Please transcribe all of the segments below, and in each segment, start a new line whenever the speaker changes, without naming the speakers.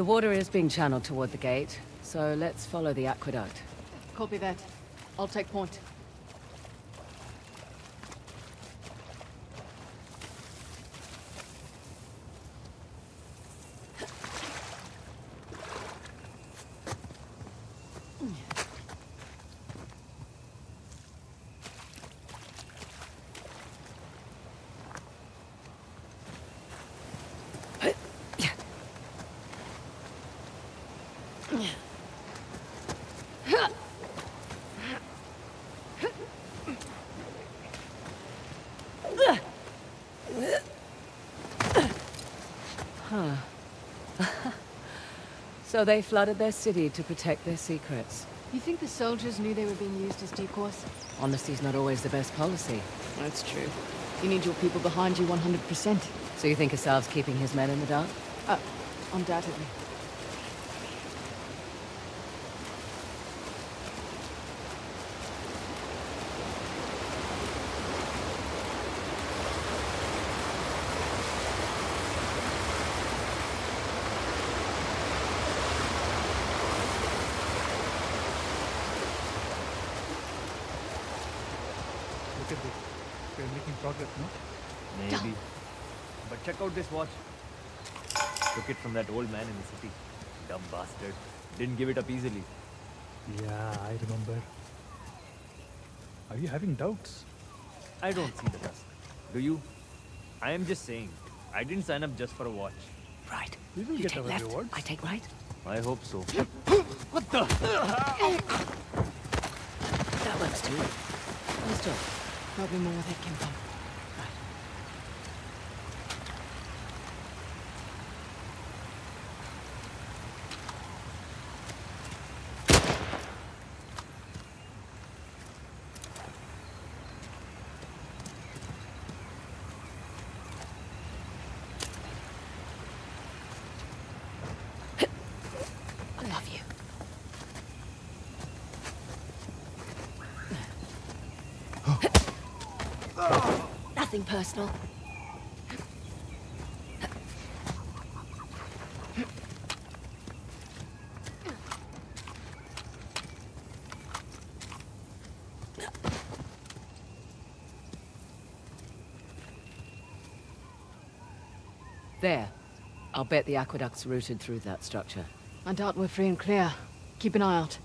The water is being channeled toward the gate, so let's follow the aqueduct.
Copy that. I'll take point.
So they flooded their city to protect their secrets.
You think the soldiers knew they were being used as decoys?
Honesty's not always the best policy.
That's true. You need your people behind you 100%.
So you think Asav's keeping his men in the dark?
Uh, undoubtedly.
Look at this. We're making progress, no?
Maybe. But check out this watch. Took it from that old man in the city. Dumb bastard. Didn't give it up easily.
Yeah, I remember. Are you having doubts?
I don't see the tusk. Do you? I am just saying. I didn't sign up just for a watch.
Right.
We will
you
get
take
our
left,
rewards.
I take right.
I hope so. What the?
that works too. Nice job.
Probably more where that.
I love you. Oh. Nothing personal. There. I'll bet the aqueduct's routed through that structure.
I doubt we're free and clear. Keep an eye out.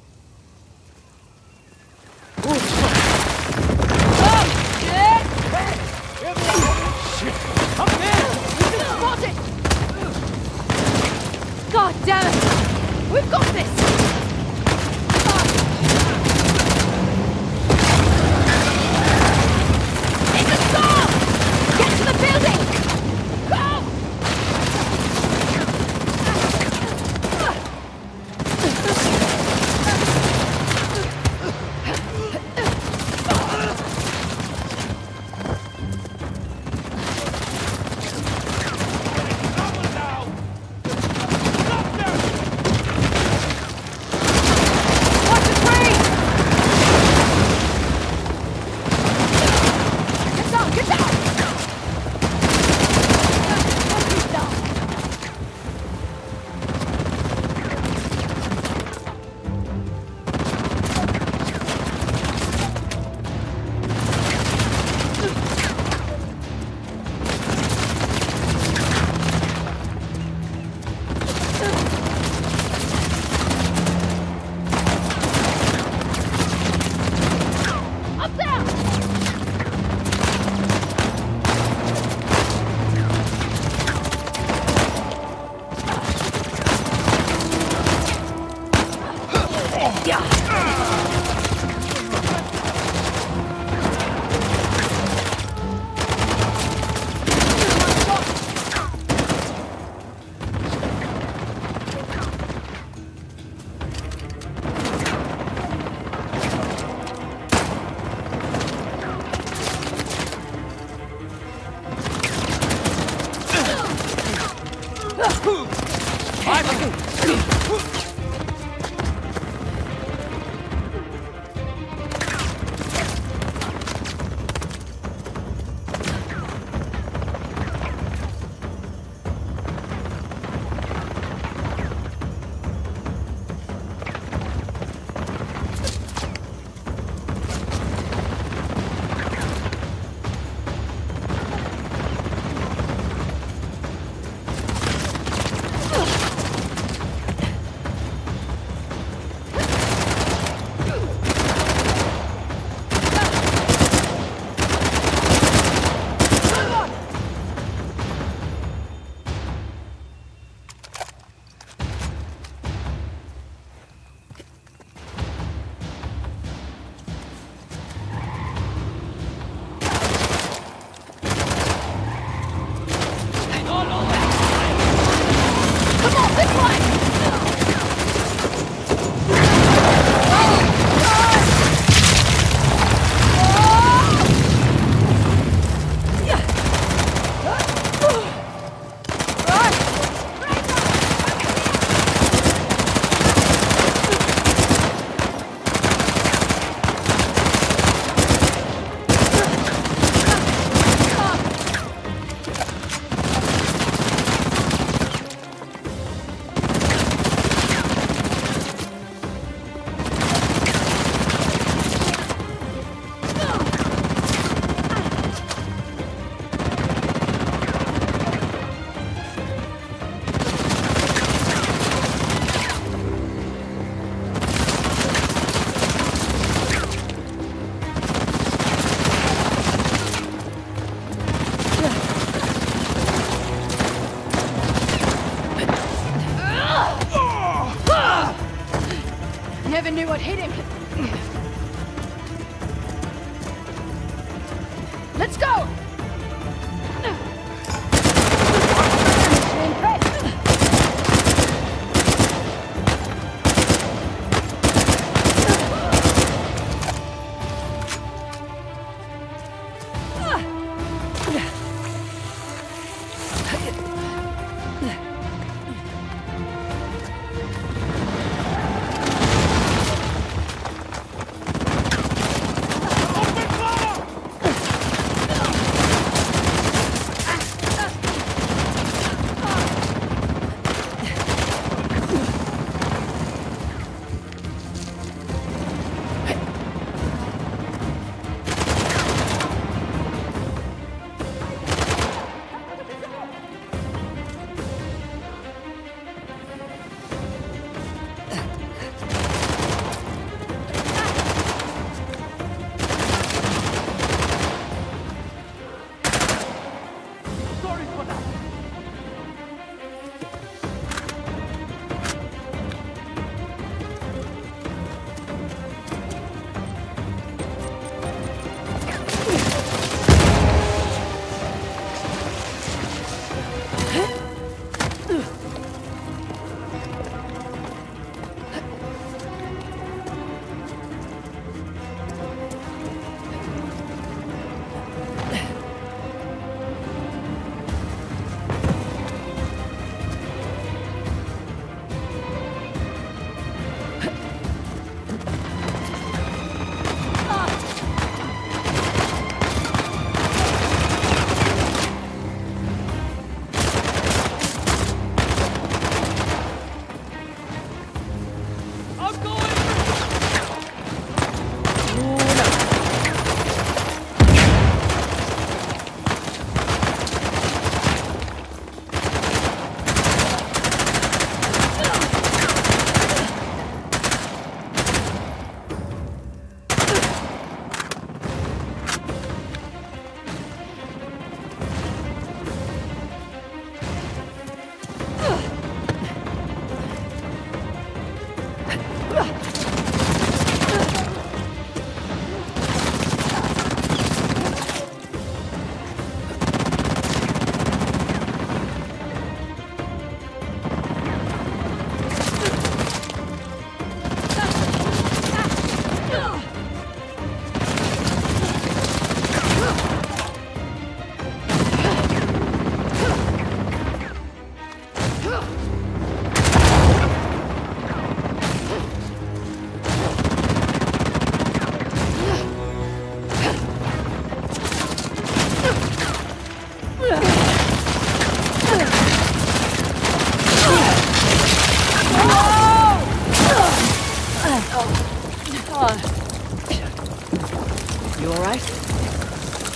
You alright?
I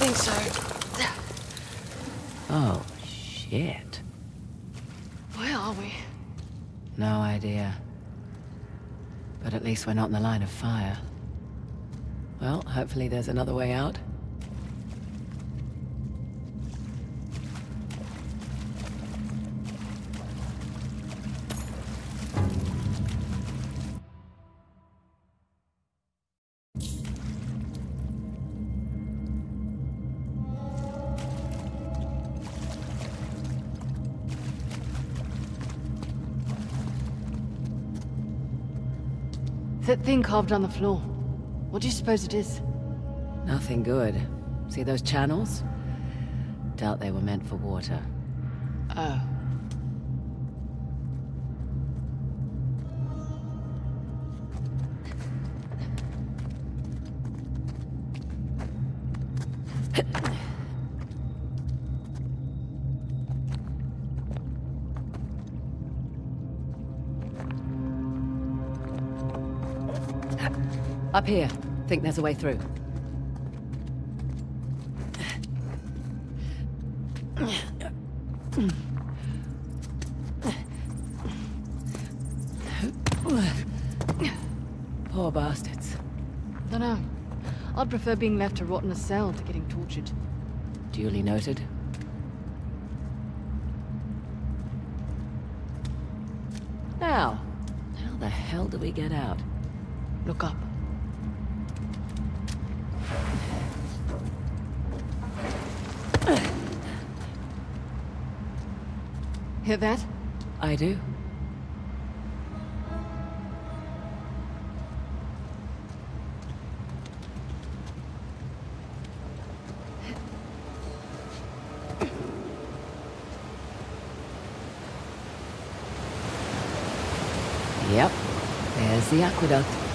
think so.
Oh, shit.
Where are we?
No idea. But at least we're not in the line of fire. Well, hopefully there's another way out.
That thing carved on the floor. What do you suppose it is?
Nothing good. See those channels? Doubt they were meant for water.
Oh.
Up here. Think there's a way through. Poor bastards.
Dunno. I'd prefer being left to rot in a cell to getting tortured.
Duly noted. Now, how the hell do we get out?
Look up. Hear that?
I do. Yep, there's the aqueduct.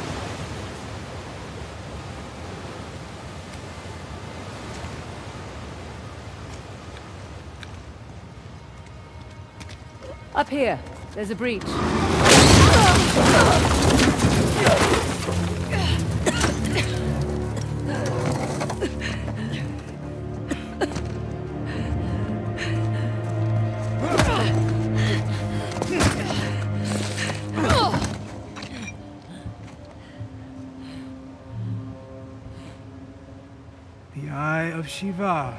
Up here, there's a breach.
The Eye of Shiva.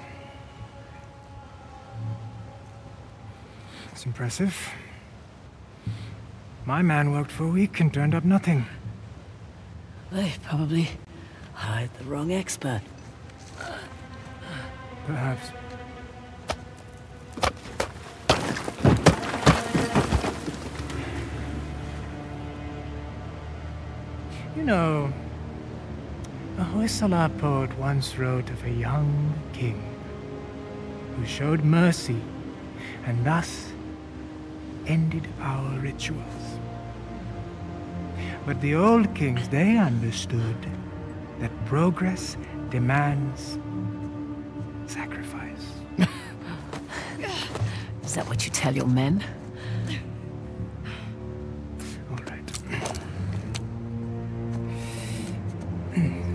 Impressive. My man worked for a week and turned up nothing.
They probably hired the wrong expert.
Perhaps. You know, a Hoysala poet once wrote of a young king who showed mercy and thus ended our rituals. But the old kings, they understood that progress demands sacrifice.
Is that what you tell your men?
All right.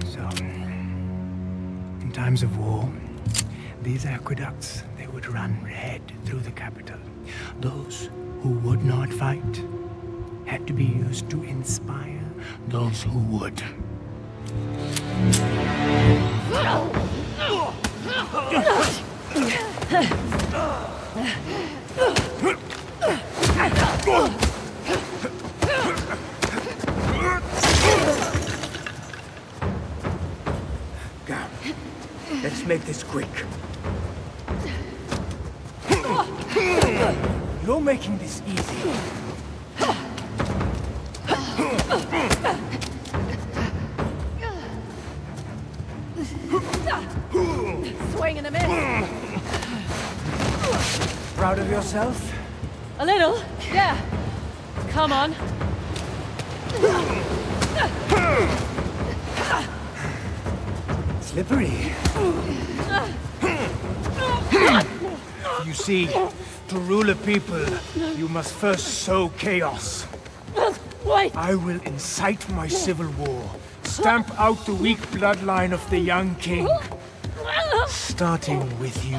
so, in times of war, these aqueducts, they would run red through the capital. Those who would not fight had to be used to inspire those who would. Let's make this quick. Making this easy.
Swing and a miss.
Proud of yourself?
A little, yeah. Come on.
Slippery. Ah. Hmm. You see, to rule a people, you must first sow chaos.
Wait!
I will incite my civil war, stamp out the weak bloodline of the young king, starting with you.